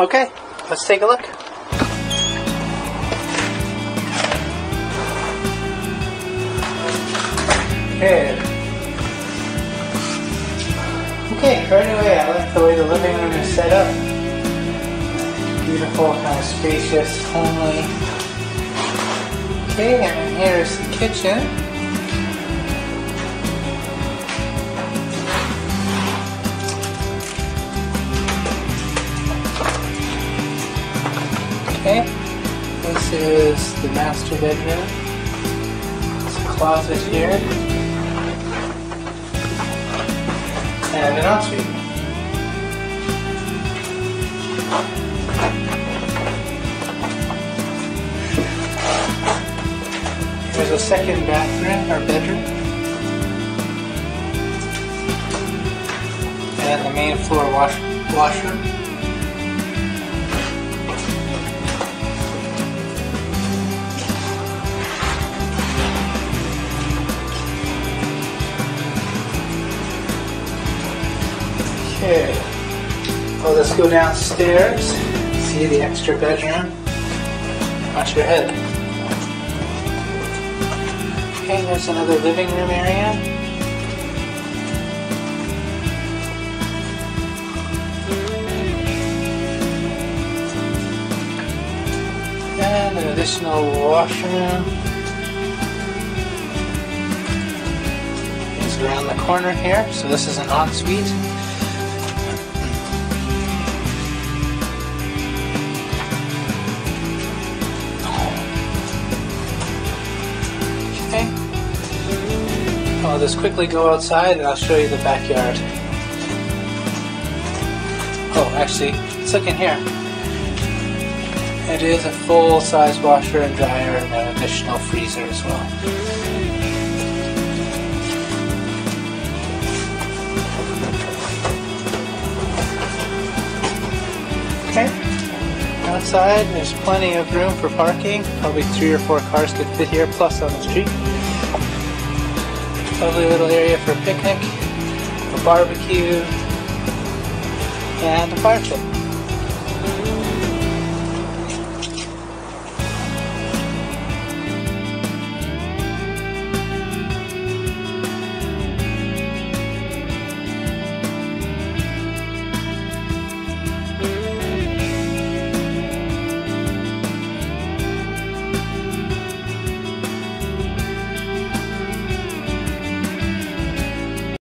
Okay, let's take a look. Okay. Okay, right away, I like the way the living room is set up. Beautiful, kind of spacious, homely. Okay, and here's the kitchen. Okay, this is the master bedroom. There's a closet here. And an ensuite. There's a second bathroom or bedroom. And the main floor wash washroom. Okay. Oh, well, let's go downstairs. See the extra bedroom. Watch your head. Okay, there's another living room area. And an additional washroom. Is around the corner here. So this is an ensuite. I'll just quickly go outside and I'll show you the backyard. Oh, actually, let's look in here. It is a full-size washer and dryer and an additional freezer as well. Okay. Outside, there's plenty of room for parking. Probably three or four cars could fit here, plus on the street. Lovely little area for a picnic, a barbecue, and a fire pit.